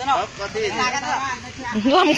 嗯。